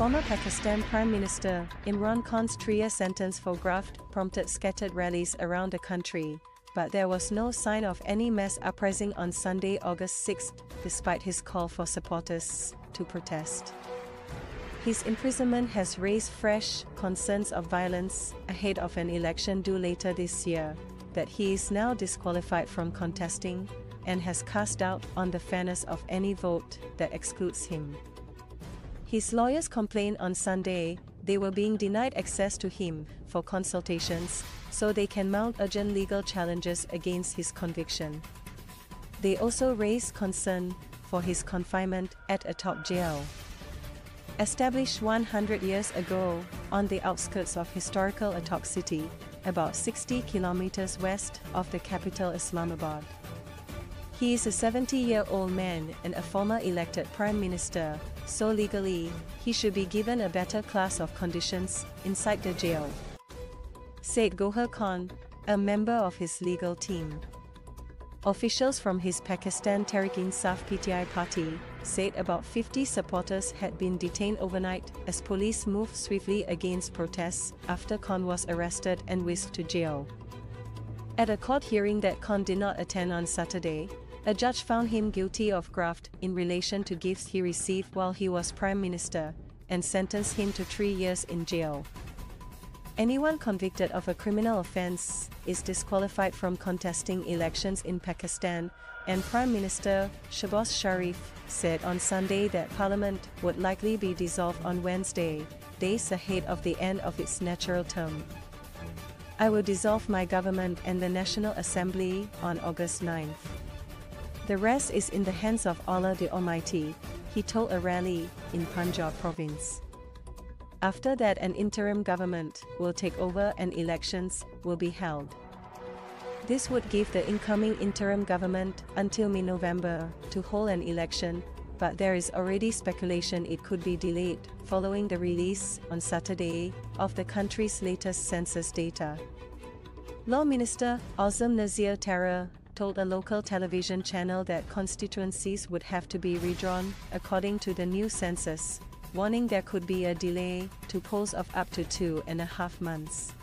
Former Pakistan Prime Minister Imran Khan's three-year sentence for graft prompted scattered rallies around the country, but there was no sign of any mass uprising on Sunday, August 6, despite his call for supporters to protest. His imprisonment has raised fresh concerns of violence ahead of an election due later this year, that he is now disqualified from contesting, and has cast doubt on the fairness of any vote that excludes him. His lawyers complained on Sunday they were being denied access to him for consultations, so they can mount urgent legal challenges against his conviction. They also raised concern for his confinement at Attock jail. Established 100 years ago, on the outskirts of historical Attock city, about 60 kilometers west of the capital Islamabad. He is a 70-year-old man and a former elected prime minister, so legally, he should be given a better class of conditions inside the jail. Said Gohar Khan, a member of his legal team. Officials from his Pakistan Tehreek-e-Insaf PTI party said about 50 supporters had been detained overnight as police moved swiftly against protests after Khan was arrested and whisked to jail. At a court hearing that Khan did not attend on Saturday, a judge found him guilty of graft in relation to gifts he received while he was prime minister and sentenced him to three years in jail. Anyone convicted of a criminal offense is disqualified from contesting elections in Pakistan, and Prime Minister Shehbaz Sharif said on Sunday that Parliament would likely be dissolved on Wednesday, days ahead of the end of its natural term. I will dissolve my government and the National Assembly on August 9th. The rest is in the hands of Allah the Almighty, he told a rally in Punjab province. After that an interim government will take over and elections will be held. This would give the incoming interim government until mid-November to hold an election, but there is already speculation it could be delayed following the release on Saturday of the country's latest census data. Law Minister Azam Nazir Tarar told a local television channel that constituencies would have to be redrawn according to the new census warning there could be a delay to polls of up to two and a half months.